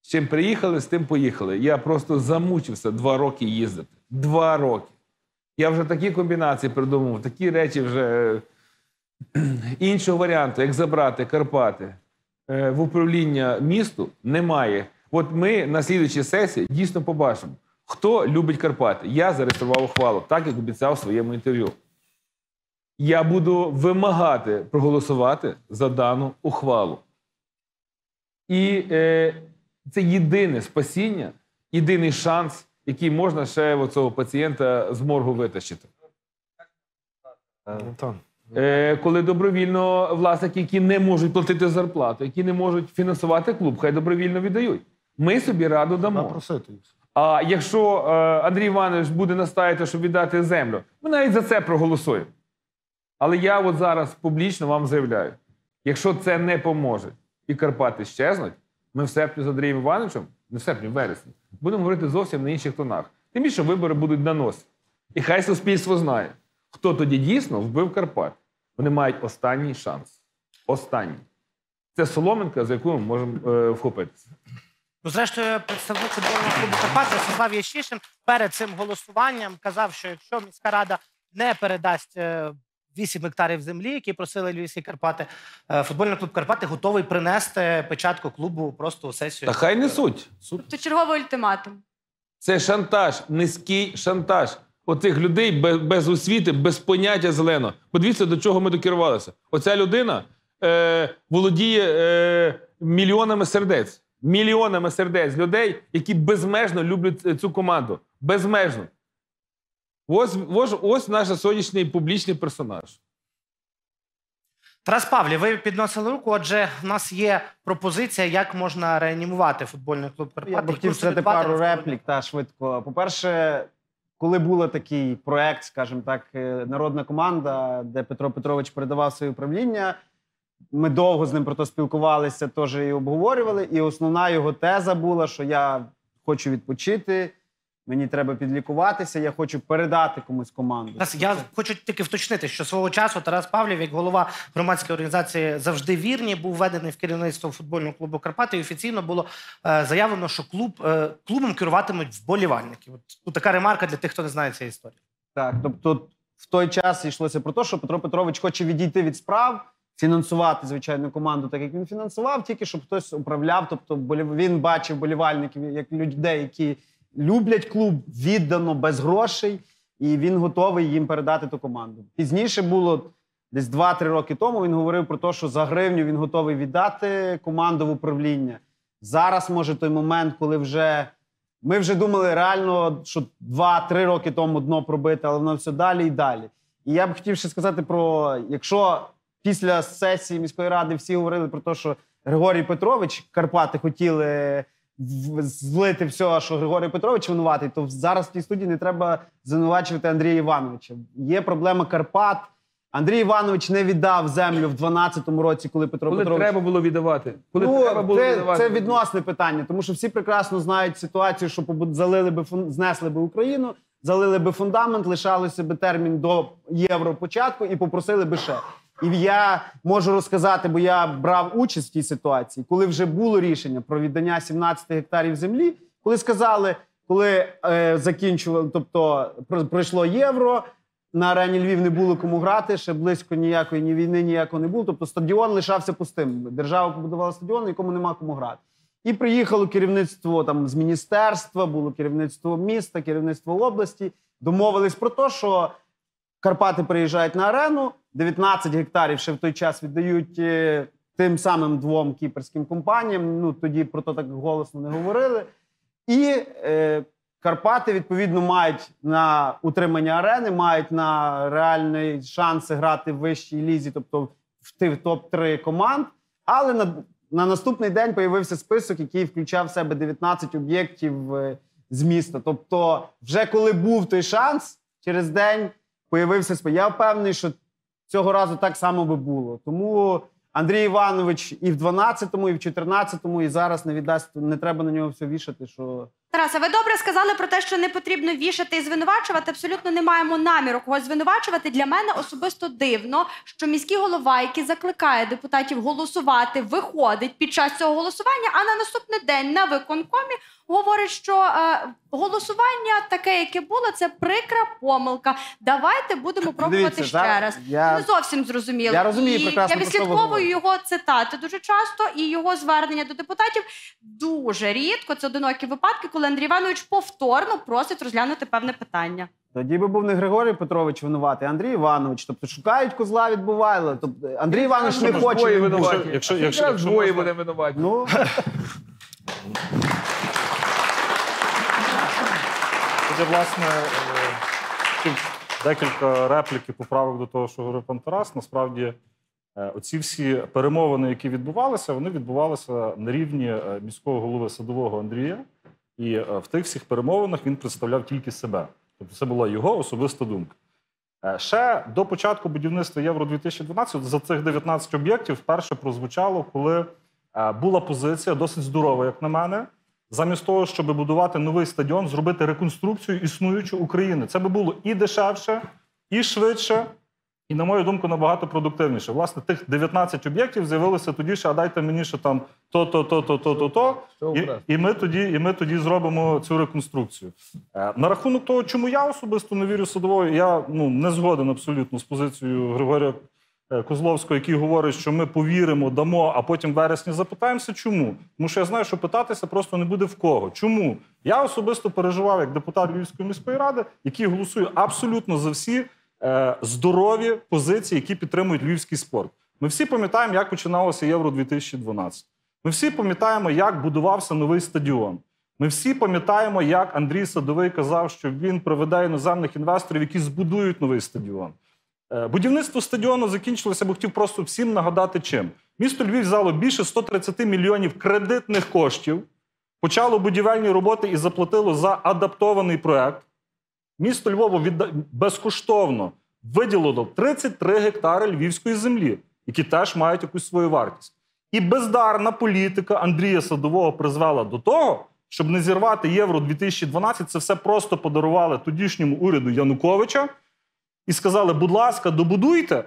З чим приїхали, з тим поїхали. Я просто замучився два роки їздити. Два роки. Я вже такі комбінації придумав, такі речі вже іншого варіанту, як забрати Карпати е, в управління місту, немає. От ми на слідчій сесії дійсно побачимо, хто любить Карпати. Я зареєстрував ухвалу, так як обіцяв в своєму інтерв'ю. Я буду вимагати проголосувати за дану ухвалу. І е, це єдине спасіння, єдиний шанс, який можна ще цього пацієнта з моргу витащити. Е, коли добровільно власники, які не можуть платити зарплату, які не можуть фінансувати клуб, хай добровільно віддають. Ми собі раду дамо. А якщо е, Андрій Іванович буде настаїти, щоб віддати землю, ми навіть за це проголосуємо. Але я от зараз публічно вам заявляю: якщо це не поможе і Карпати щезнуть, ми в серпні з Андрієм Івановичем, не в серпні, в вересні, будемо говорити зовсім на інших тонах. Тим більше вибори будуть на носі. І хай суспільство знає, хто тоді дійсно вбив Карпат. Вони мають останній шанс. Останній. Це соломинка, за яку ми можемо е, вхопитися. Ну, зрештою, представник футбольного клубу Карпат Ростислав Ящишин перед цим голосуванням казав, що якщо міська рада не передасть е, 8 гектарів землі, які просили Львівські Карпати, е, футбольний клуб Карпати готовий принести печатку клубу просто у сесію. Та хай несуть. Тобто черговий ультиматум. Це шантаж, низький шантаж. Оцих людей без, без освіти, без поняття зелено. Подивіться, до чого ми докерувалися. Оця людина е, володіє е, мільйонами сердець. Мільйонами сердець людей, які безмежно люблять е, цю команду. Безмежно. Ось, ось, ось наш сьогоднішній публічний персонаж. Тарас Павлі, ви підносили руку. Отже, в нас є пропозиція, як можна реанімувати футбольний клуб Карпати. Я б хотів сказати пару реплік та швидко. По-перше, коли був такий проект, скажімо так, е, народна команда, де Петро Петрович передавав своє управління. Ми довго з ним про це спілкувалися, теж і обговорювали. І основна його теза була, що я хочу відпочити, мені треба підлікуватися, я хочу передати комусь команду. Тарас, Я хочу тільки вточнити, що свого часу Тарас Павлів, як голова громадської організації завжди вірні, був введений в керівництво футбольного клубу Карпати. І офіційно було е, заявлено, що клуб е, клубом керуватимуть вболівальники. От тут така ремарка для тих, хто не знає цієї історії. Так, тобто в той час йшлося про те, що Петро Петрович хоче відійти від справ, фінансувати звичайно команду, так як він фінансував, тільки щоб хтось управляв. Тобто болів- він бачив болівальників як людей, які люблять клуб віддано без грошей, і він готовий їм передати ту команду. Пізніше було десь 2-3 роки тому. Він говорив про те, що за гривню він готовий віддати команду в управління. Зараз може той момент, коли вже ми вже думали реально, що 2-3 роки тому дно пробити, але воно все далі і далі. І я б хотів ще сказати про якщо після сесії міської ради всі говорили про те, що Григорій Петрович Карпати хотіли злити все, що Григорій Петрович винуватий, то зараз в тій студії не треба звинувачувати Андрія Івановича. Є проблема Карпат. Андрій Іванович не віддав землю в 12-му році, коли Петро Коли Петрович треба було віддавати. Коли ну, треба було це, віддавати. це відносне питання, тому що всі прекрасно знають ситуацію, що залили би знесли би Україну, залили би фундамент, лишалося би термін до євро початку і попросили би ще. І я можу розказати, бо я брав участь в тій ситуації, коли вже було рішення про віддання 17 гектарів землі, коли сказали, коли е, закінчували, тобто про- пройшло євро. На арені Львів не було кому грати, ще близько ніякої ні війни, ніякого не було. Тобто стадіон лишався пустим. Держава побудувала стадіон, на якому нема кому грати. І приїхало керівництво там з міністерства, було керівництво міста, керівництво області. Домовились про те, що Карпати приїжджають на арену, 19 гектарів ще в той час віддають е, тим самим двом кіперським компаніям. Ну тоді про то так голосно не говорили. І е, Карпати відповідно мають на утримання арени, мають на реальні шанси грати в вищій лізі, тобто в топ-3 команд. Але на, на наступний день появився список, який включав в себе 19 об'єктів е, з міста. Тобто, вже коли був той шанс, через день появився список. Я впевнений, що цього разу так само би було. Тому Андрій Іванович і в 12-му, і в 14-му, і зараз не віддасть, не треба на нього все вішати. Що Тараса, ви добре сказали про те, що не потрібно вішати і звинувачувати. Абсолютно не маємо наміру когось звинувачувати. Для мене особисто дивно, що міський голова, який закликає депутатів голосувати, виходить під час цього голосування, а на наступний день на виконкомі говорить, що е, голосування таке, яке було, це прикра помилка. Давайте будемо пробувати Дивіться, ще зараз раз. я- Не зовсім зрозуміло. Я розумію і прекрасно, я про що ви відслідковую говорите. його цитати дуже часто, і його звернення до депутатів дуже рідко. Це одинокі випадки, коли Андрій Іванович повторно просить розглянути певне питання. тоді би був не Григорій Петрович винуватий, а Андрій Іванович. Тобто шукають козла відбували. Тобто Андрій Іванович не хоче. двоє він був. Якщо- А якщо- якраз якщо двоє можна- буде винуваті. Ну Тоді, власне, е, хотів декілька реплік і поправок до того, що говорив пан Тарас. Насправді, е, оці всі перемовини, які відбувалися, вони відбувалися на рівні е, міського голови садового Андрія І е, в тих всіх перемовинах він представляв тільки себе. Тобто це була його особиста думка. Е, Ще до початку будівництва Євро 2012 за цих 19 об'єктів вперше прозвучало, коли е, була позиція досить здорова, як на мене. Замість того, щоб будувати новий стадіон, зробити реконструкцію існуючої України. Це би було і дешевше, і швидше, і, на мою думку, набагато продуктивніше. Власне, тих 19 об'єктів з'явилося тоді, що а дайте мені ще там то, то, то, то, то, то, то. І, і, ми тоді, і ми тоді зробимо цю реконструкцію. Е, На рахунок того, чому я особисто не вірю садовою, я ну, не згоден абсолютно з позицією Григорія е, Козловського, який говорить, що ми повіримо, дамо, а потім в вересні запитаємося, чому. Тому що я знаю, що питатися просто не буде в кого. Чому? Я особисто переживав як депутат Львівської міської ради, який голосує абсолютно за всі здорові позиції, які підтримують львівський спорт. Ми всі пам'ятаємо, як починалося Євро 2012. Ми всі пам'ятаємо, як будувався новий стадіон. Ми всі пам'ятаємо, як Андрій Садовий казав, що він приведе іноземних інвесторів, які збудують новий стадіон. Е, Будівництво стадіону закінчилося, бо хотів просто всім нагадати, чим. Місто Львів взяло більше 130 мільйонів кредитних коштів, почало будівельні роботи і заплатило за адаптований проект. Місто Львово відда... безкоштовно виділило 33 гектари львівської землі, які теж мають якусь свою вартість. І бездарна політика Андрія Садового призвела до того, щоб не зірвати Євро 2012, це все просто подарували тодішньому уряду Януковича і сказали: будь ласка, добудуйте.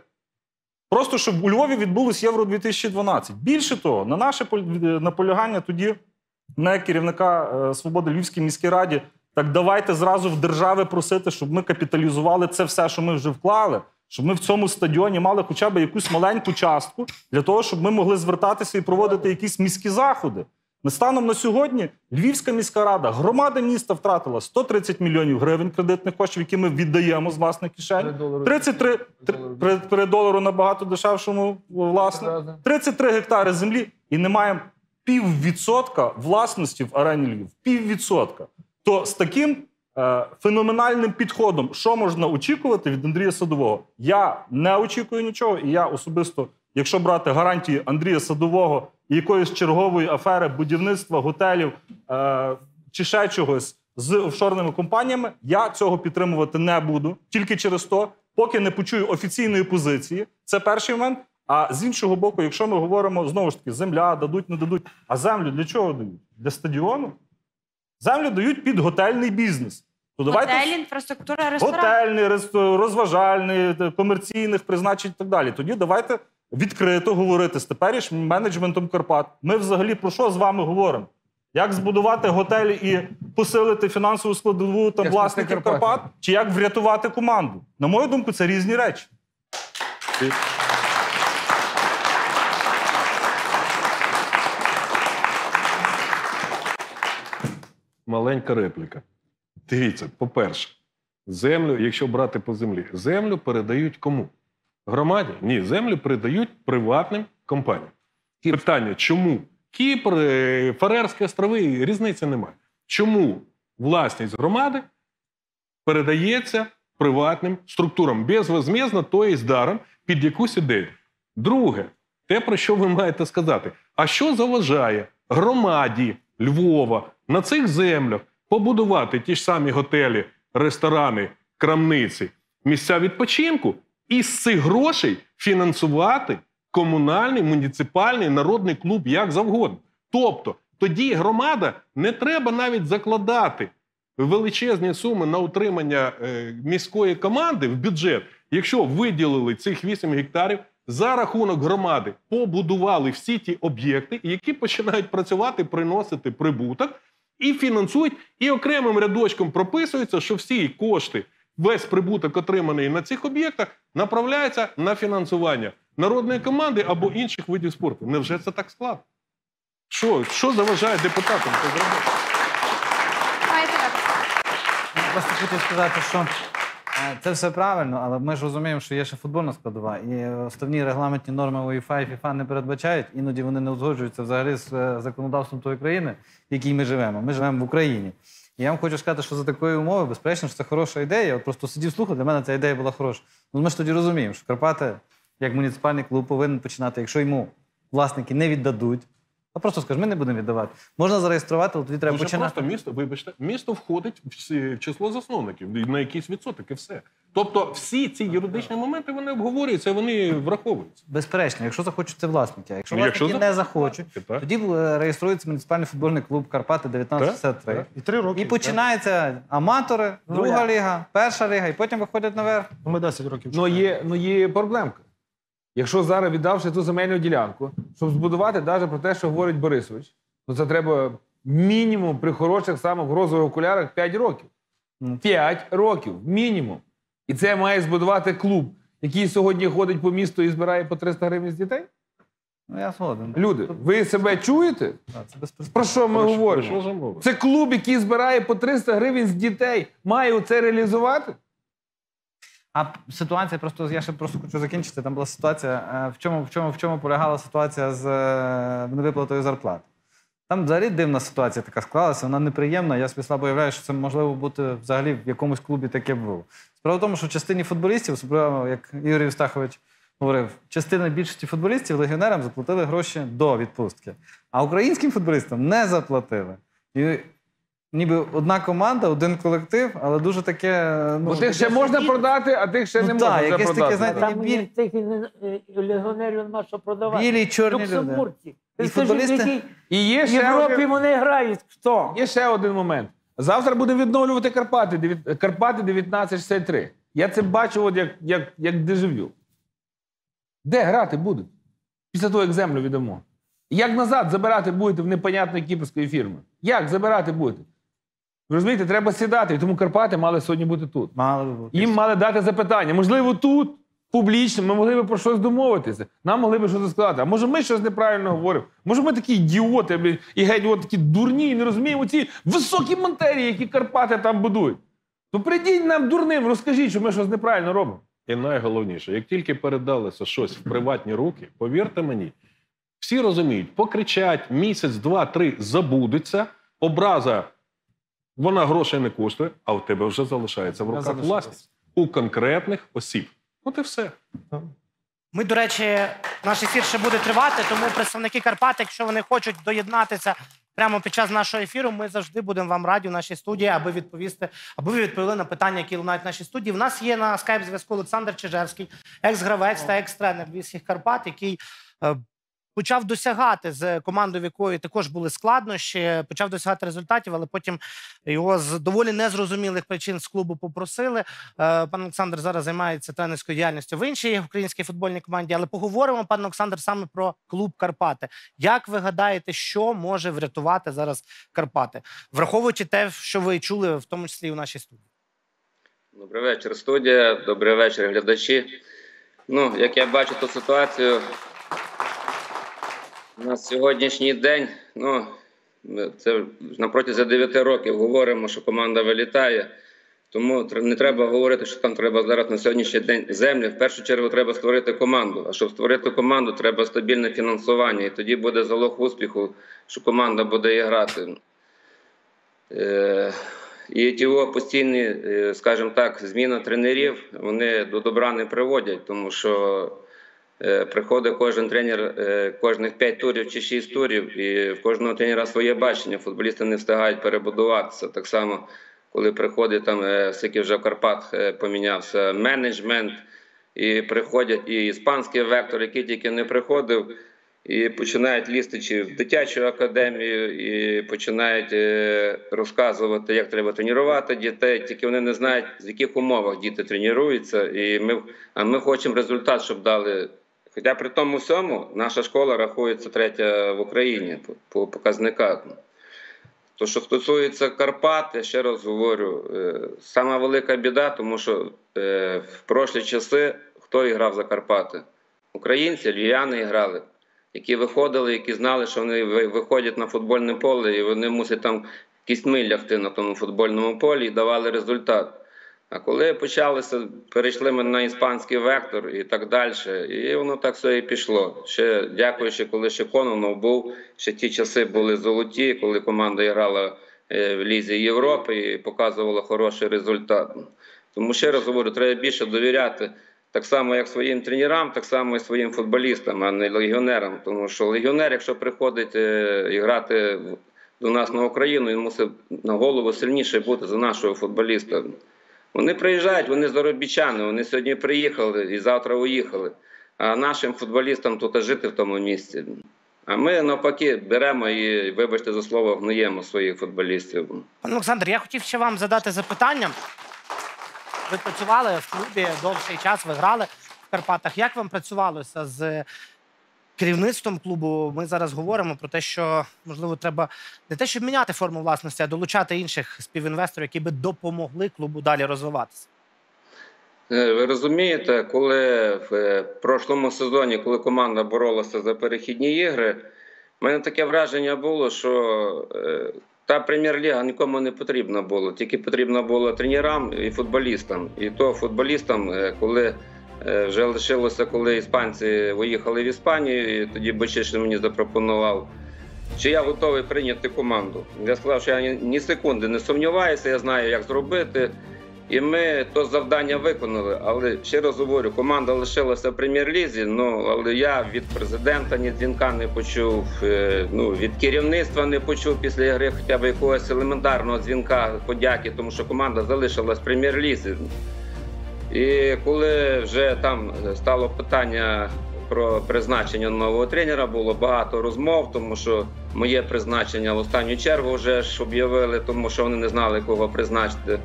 Просто щоб у Львові відбулось Євро 2012. Більше того, на наше наполягання тоді не керівника е, свободи Львівській міській раді. Так давайте зразу в держави просити, щоб ми капіталізували це все, що ми вже вклали, щоб ми в цьому стадіоні мали хоча б якусь маленьку частку для того, щоб ми могли звертатися і проводити якісь міські заходи. Станом на сьогодні Львівська міська рада, громада міста втратила 130 мільйонів гривень кредитних коштів, які ми віддаємо з власних кишень. 33 тр- при, при долару набагато дешевшому, власне. 33 гектари землі і не маємо піввідсотка власності в арені Львів. Піввідсотка. То з таким е, феноменальним підходом, що можна очікувати від Андрія Садового? Я не очікую нічого, і я особисто, якщо брати гарантії Андрія Садового і якоїсь чергової афери будівництва готелів е, чи ще чогось з офшорними компаніями, я цього підтримувати не буду тільки через то, поки не почую офіційної позиції. Це перший момент. А з іншого боку, якщо ми говоримо знову ж таки, земля дадуть, не дадуть. А землю для чого дають? Для стадіону? Землю дають під готельний бізнес. То давайте Готель, інфраструктура, ресторан. готельний, ресто- розважальний, т- комерційних призначень і так далі. Тоді давайте відкрито говорити з теперішнім менеджментом Карпат. Ми взагалі про що з вами говоримо? Як збудувати готелі і посилити фінансову складову там Як власників спасти Карпати. Карпат, чи як врятувати команду? На мою думку, це різні речі. Маленька репліка. Дивіться, по-перше, землю, якщо брати по землі, землю передають кому? Громаді? Ні, землю передають приватним компаніям. Питання: чому? Кіпр, е, Фарерські острови, різниці немає. Чому власність громади передається приватним структурам безвозмездно, то є даром під якусь ідею? Друге, те, про що ви маєте сказати. А що заважає громаді Львова на цих землях побудувати ті ж самі готелі, ресторани, крамниці, місця відпочинку і з цих грошей фінансувати комунальний, муніципальний, народний клуб як завгодно. Тобто тоді громада не треба навіть закладати величезні суми на утримання е, міської команди в бюджет, якщо виділили цих 8 гектарів за рахунок громади, побудували всі ті об'єкти, які починають працювати, приносити прибуток і фінансують, і окремим рядочком прописується, що всі кошти, весь прибуток, отриманий на цих об'єктах, направляється на фінансування народної команди або інших видів спорту. Невже це так складно? Що, що заважає депутатам це зробити? Просто хотів сказати, що це все правильно, але ми ж розуміємо, що є ще футбольна складова. І основні регламентні норми УЄФА і ФІФА не передбачають, іноді вони не узгоджуються взагалі з е, законодавством тої країни, в якій ми живемо. Ми живемо в Україні. І я вам хочу сказати, що за такої умови, безперечно, що це хороша ідея. От просто сидів слухав, для мене ця ідея була хороша. Ну ми ж тоді розуміємо, що Карпати, як муніципальний клуб, повинен починати, якщо йому власники не віддадуть, А просто скажи, ми не будемо віддавати. Можна зареєструвати, але тоді треба Дуже починати. просто місто, вибачте, місто входить в число засновників на якийсь відсоток і все. Тобто всі ці юридичні моменти вони обговорюються, вони враховуються. Безперечно, якщо захочуть, це власники. А Якщо Ну, якщо власники не захочуть, так. тоді е, реєструється муніципальний футбольний клуб Карпати 1963. Так, І три роки. І починаються аматори, друга ліга, перша ліга, і потім виходять наверх. Ну, Ми 10 років Ну чекаємо. є, ну є проблемка. Якщо зараз віддавши ту земельну ділянку, щоб збудувати навіть про те, що говорить Борисович, то це треба мінімум при хороших самих розових окулярах 5 років. 5 років, мінімум. І це має збудувати клуб, який сьогодні ходить по місту і збирає по 300 гривень з дітей. Ну я згоден. Люди, ви себе чуєте? Так, це. Про що ми говоримо? Це клуб, який збирає по 300 гривень з дітей, має це реалізувати? А ситуація просто я ще просто хочу закінчити. Там була ситуація. е, В чому, в чому, в чому полягала ситуація з е, невиплатою зарплат? Там взагалі дивна ситуація така склалася, вона неприємна. Я собі слабо уявляю, що це можливо бути взагалі в якомусь клубі таке було. Справа в тому, що в частині футболістів, особливо як Ігор Євстахович говорив, частина більшості футболістів легіонерам заплатили гроші до відпустки, а українським футболістам не заплатили. І ніби одна команда, один колектив, але дуже таке. Ну, Бо тих ще можна продати, а тих ще Ну не можна якесь таке, знаєте, Там біль- тих е, легіонерів нема що продавати. білі чорні люди. І І в футболісти- І є в Європі один- вони грають хто? Є ще один момент. Завтра буде відновлювати Карпати. Карпати 1963. Я це бачу, от як, як, як дежавю. Де грати будуть? Після того, як землю віддамо. Як назад забирати будете в непонятної кіпрської фірми? Як забирати будете? Ви розумієте, треба сідати, і тому Карпати мали сьогодні бути тут. Мали би бути. Їм мали дати запитання. Можливо, тут публічно ми могли б про щось домовитися. Нам могли б щось сказати. А може, ми щось неправильно говоримо? Може, ми такі ідіоти, блін, і геть от такі дурні, і не розуміємо ці високі матерії, які Карпати там будують. То прийдіть нам дурним, розкажіть, що ми щось неправильно робимо. І найголовніше, як тільки передалося щось в приватні руки, повірте мені, всі розуміють, покричать місяць, два, три забудеться, образа, вона грошей не коштує, а у тебе вже залишається в руках власність у конкретних осіб. От і все. Ми, до речі, наш ефір ще буде тривати, тому представники Карпат, якщо вони хочуть доєднатися прямо під час нашого ефіру, ми завжди будемо вам раді в нашій студії, аби відповісти, аби ви відповіли на питання, які лунають в нашій студії. В нас є на скайп зв'язку Олександр Чижевський, екс-гравець та екс-тренер Львівських Карпат, який е, почав досягати з командою, в якої також були складнощі, почав досягати результатів, але потім його з доволі незрозумілих причин з клубу попросили. Е, Пан Олександр зараз займається тренерською діяльністю в іншій українській футбольній команді. Але поговоримо, пан Олександр, саме про клуб Карпати. Як ви гадаєте, що може врятувати зараз Карпати, враховуючи те, що ви чули, в тому числі і в нашій студії? Добрий вечір, студія. Добрий вечір, глядачі. Ну, як я бачу ту ситуацію, на сьогоднішній день, ну, це на протязі 9 років говоримо, що команда вилітає. Тому не треба говорити, що там треба зараз на сьогоднішній день землі. В першу чергу треба створити команду. А щоб створити команду, треба стабільне фінансування. І тоді буде залог успіху, що команда буде грати. Е, і ті постійні, е, скажімо так, зміна тренерів вони до добра не приводять, тому що приходить кожен тренер е, кожних 5 турів чи 6 турів, і в кожного тренера своє бачення. Футболісти не встигають перебудуватися. Так само, коли приходить там, е, скільки вже в Карпат е, помінявся менеджмент, і приходять і іспанський вектор, який тільки не приходив. І починають лізти чи в дитячу академію, і починають е, розказувати, як треба тренувати дітей. Тільки вони не знають, в яких умовах діти тренуються. І ми, а ми хочемо результат, щоб дали. Хоча при тому всьому наша школа рахується третя в Україні по, по показниках. То, що стосується Карпат, я ще раз говорю, е, сама велика біда, тому що е, в прошлі часи хто і грав за Карпати? Українці, львів'яни грали які виходили, які знали, що вони виходять на футбольне поле, і вони мусять там кістьми лягти на тому футбольному полі і давали результат. А коли почалося, перейшли ми на іспанський вектор і так далі, і воно так все і пішло. Ще дякуючи, коли ще Кононов був, ще ті часи були золоті, коли команда грала е, в Лізі Європи і показувала хороший результат. Тому ще раз говорю, треба більше довіряти так само, як своїм тренерам, так само і своїм футболістам, а не легіонерам. Тому що легіонер, якщо приходить е, і грати до нас на Україну, він мусить на голову сильніше бути за нашого футболіста. Вони приїжджають, вони заробітчани, вони сьогодні приїхали і завтра уїхали. А нашим футболістам тут жити в тому місці. А ми навпаки беремо і, вибачте за слово, гноємо своїх футболістів. Пане Олександр, я хотів ще вам задати запитання. Ви працювали в клубі довший час, ви грали в Карпатах. Як вам працювалося з керівництвом клубу? Ми зараз говоримо про те, що можливо треба не те, щоб міняти форму власності, а долучати інших співінвесторів, які би допомогли клубу далі розвиватися. Е, Ви розумієте, коли в е, прошлому сезоні, коли команда боролася за перехідні ігри, в мене таке враження було, що е, та прем'єр-ліга нікому не потрібна була, тільки потрібна була тренерам і футболістам. І то футболістам, коли вже лишилося, коли іспанці виїхали в Іспанію, і тоді Бочишин мені запропонував. Чи я готовий прийняти команду? Я сказав, що я ні, секунди не сумніваюся, я знаю, як зробити. І ми то завдання виконали. Але ще раз говорю, команда лишилася в прем'єр-лізі. Ну але я від президента ні дзвінка не почув. е, Ну від керівництва не почув після гри хоча б якогось елементарного дзвінка подяки, тому що команда залишилась в прем'єр-лізі. І коли вже там стало питання про призначення нового тренера, було багато розмов, тому що моє призначення в останню чергу вже ж об'явили, тому що вони не знали, кого призначити.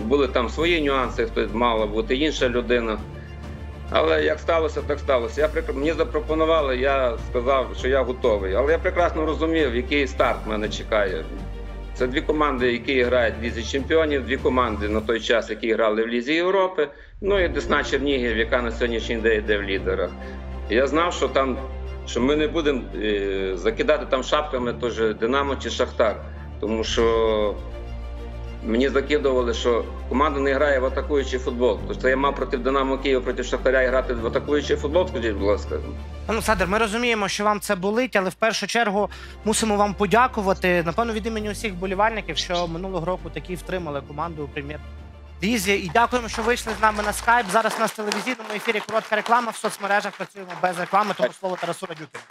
Були там свої нюанси, хтось мала бути інша людина. Але як сталося, так сталося. Я мені запропонували, я сказав, що я готовий. Але я прекрасно розумів, який старт мене чекає. Це дві команди, які грають в Лізі Чемпіонів, дві команди на той час, які грали в Лізі Європи. Ну і Десна Чернігів, яка на сьогоднішній день йде в лідерах. Я знав, що там що ми не будемо е, закидати там шапками теж Динамо чи Шахтар. Тому що мені закидували, що команда не грає в атакуючий футбол. Тобто я мав проти Динамо Києва, проти Шахтаря грати в атакуючий футбол, скажіть, будь ласка. Пане Олександр, ми розуміємо, що вам це болить, але в першу чергу мусимо вам подякувати. Напевно, від імені усіх болівальників, що минулого року таки втримали команду у прем'єр-лізі. І дякуємо, що вийшли з нами на скайп. Зараз у нас в телевізійному ефірі коротка реклама в соцмережах. Працюємо без реклами, тому слово Тарасу Радюкіну.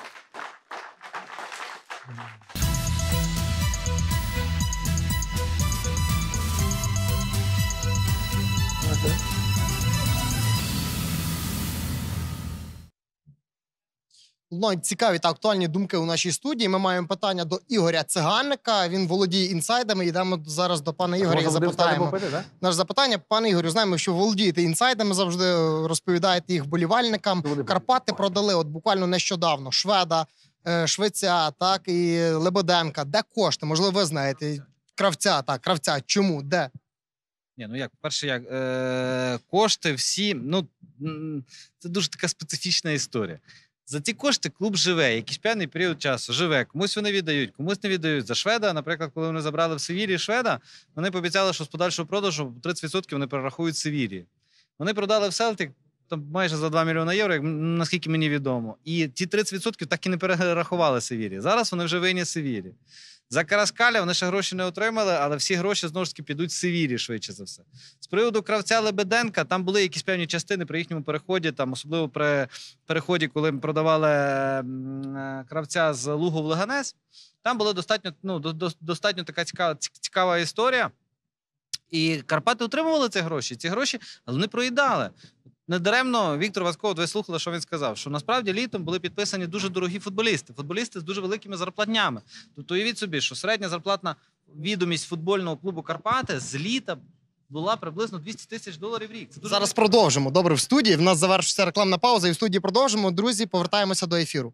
Лунають цікаві та актуальні думки у нашій студії. Ми маємо питання до Ігоря Циганника. Він володіє інсайдами. Йдемо зараз до пана Ігоря і запитаємо. попити. Наше запитання, пане Ігорю, знаємо, що володієте інсайдами, завжди розповідаєте їх болівальникам. Карпати продали от буквально нещодавно шведа, е, швеця, так і Лебеденка. Де кошти? Можливо, ви знаєте кравця, так, кравця. Чому? Де? Ні, ну як, перше, як е, кошти всі, ну це дуже така специфічна історія. За ці кошти клуб живе, якийсь певний період часу живе. Комусь вони віддають, комусь не віддають. За шведа, наприклад, коли вони забрали в Севілі шведа, вони пообіцяли, що з подальшого продажу 30% вони перерахують Севілі. Вони продали в Селтик там майже за 2 мільйони євро, наскільки мені відомо. І ті 30% так і не перерахували Севілі. Зараз вони вже винні Севілі. За Караскаля вони ще гроші не отримали, але всі гроші знову ж таки підуть в Севілі, швидше за все. З приводу кравця Лебеденка, там були якісь певні частини при їхньому переході, там, особливо при переході, коли ми продавали е, кравця з Лугу в Леганес. Там була достатньо, ну, до- до- достатньо така цікава, цікава історія. І Карпати отримували ці гроші. Ці гроші, але вони проїдали. Недаремно Віктор Васьков, ви слухали, що він сказав, що насправді літом були підписані дуже дорогі футболісти, футболісти з дуже великими зарплатнями. Тобто уявіть собі, що середня зарплатна відомість футбольного клубу Карпати з літа була приблизно 200 тисяч доларів в рік. Це дуже Зараз продовжимо. Добре, в студії. В нас завершиться рекламна пауза, і в студії продовжимо. Друзі, повертаємося до ефіру.